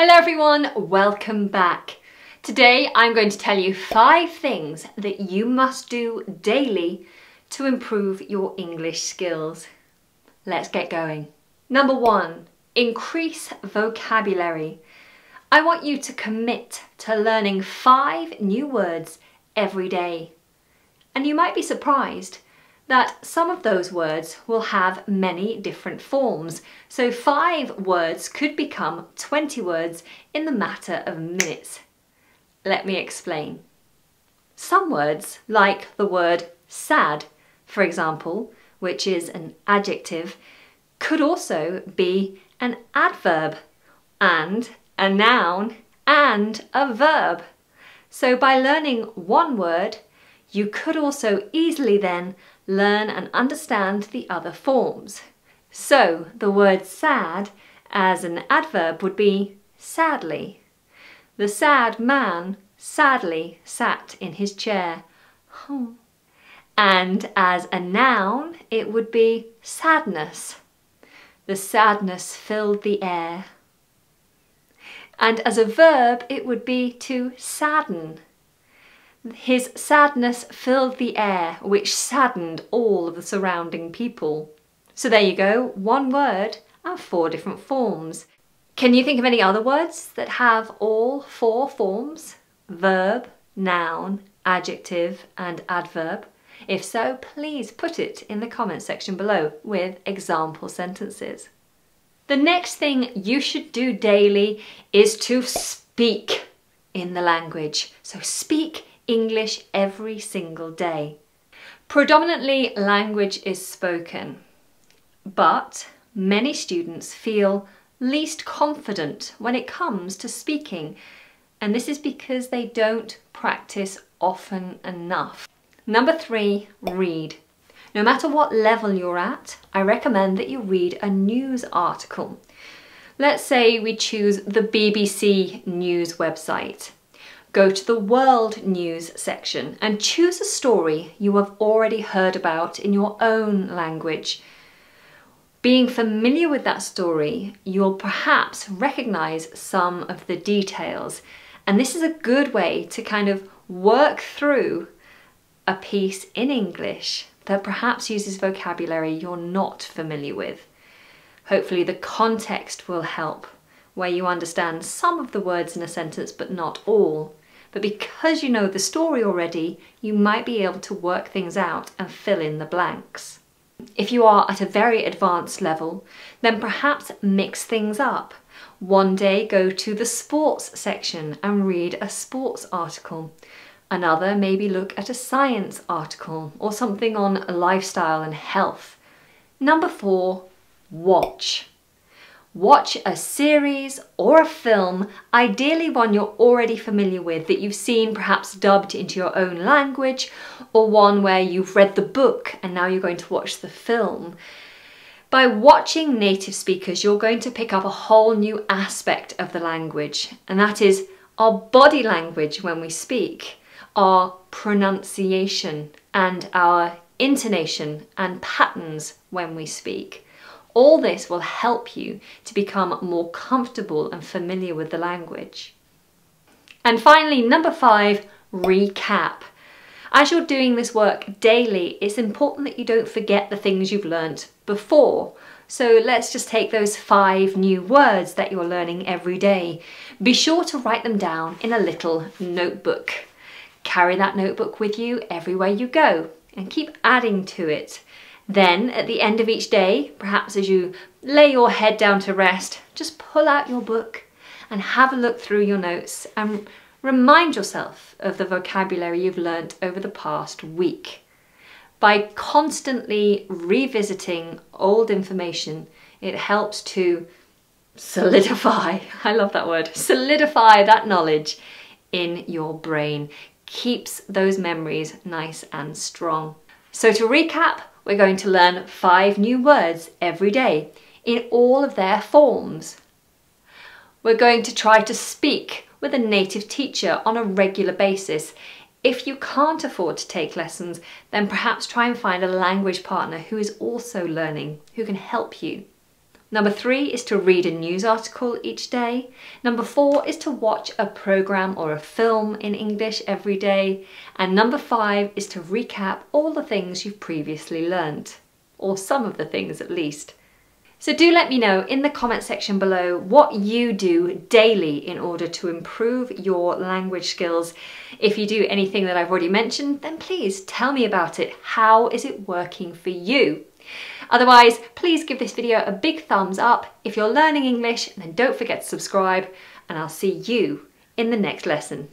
Hello everyone, welcome back. Today I'm going to tell you five things that you must do daily to improve your English skills. Let's get going. Number one, increase vocabulary. I want you to commit to learning five new words every day. And you might be surprised that some of those words will have many different forms. So five words could become 20 words in the matter of minutes. Let me explain. Some words, like the word sad, for example, which is an adjective, could also be an adverb and a noun and a verb. So by learning one word, you could also easily then learn and understand the other forms. So the word sad as an adverb would be sadly. The sad man sadly sat in his chair. And as a noun, it would be sadness. The sadness filled the air. And as a verb, it would be to sadden. His sadness filled the air, which saddened all of the surrounding people. So there you go, one word and four different forms. Can you think of any other words that have all four forms? Verb, noun, adjective and adverb? If so, please put it in the comment section below with example sentences. The next thing you should do daily is to speak in the language. So speak English every single day. Predominantly language is spoken, but many students feel least confident when it comes to speaking, and this is because they don't practice often enough. Number three, read. No matter what level you're at, I recommend that you read a news article. Let's say we choose the BBC News website go to the World News section and choose a story you have already heard about in your own language. Being familiar with that story, you'll perhaps recognise some of the details, and this is a good way to kind of work through a piece in English that perhaps uses vocabulary you're not familiar with. Hopefully the context will help, where you understand some of the words in a sentence but not all. But because you know the story already, you might be able to work things out and fill in the blanks. If you are at a very advanced level, then perhaps mix things up. One day go to the sports section and read a sports article. Another maybe look at a science article or something on lifestyle and health. Number four, watch. Watch a series or a film, ideally one you're already familiar with, that you've seen perhaps dubbed into your own language, or one where you've read the book and now you're going to watch the film. By watching native speakers, you're going to pick up a whole new aspect of the language, and that is our body language when we speak, our pronunciation, and our intonation and patterns when we speak. All this will help you to become more comfortable and familiar with the language. And finally, number five, recap. As you're doing this work daily, it's important that you don't forget the things you've learnt before. So let's just take those five new words that you're learning every day. Be sure to write them down in a little notebook. Carry that notebook with you everywhere you go and keep adding to it. Then at the end of each day, perhaps as you lay your head down to rest, just pull out your book and have a look through your notes and remind yourself of the vocabulary you've learnt over the past week. By constantly revisiting old information, it helps to solidify, I love that word, solidify that knowledge in your brain, keeps those memories nice and strong. So to recap, we're going to learn five new words every day in all of their forms. We're going to try to speak with a native teacher on a regular basis. If you can't afford to take lessons, then perhaps try and find a language partner who is also learning, who can help you. Number three is to read a news article each day. Number four is to watch a program or a film in English every day. And number five is to recap all the things you've previously learnt, or some of the things at least. So do let me know in the comment section below what you do daily in order to improve your language skills. If you do anything that I've already mentioned, then please tell me about it. How is it working for you? Otherwise, please give this video a big thumbs up. If you're learning English, then don't forget to subscribe and I'll see you in the next lesson.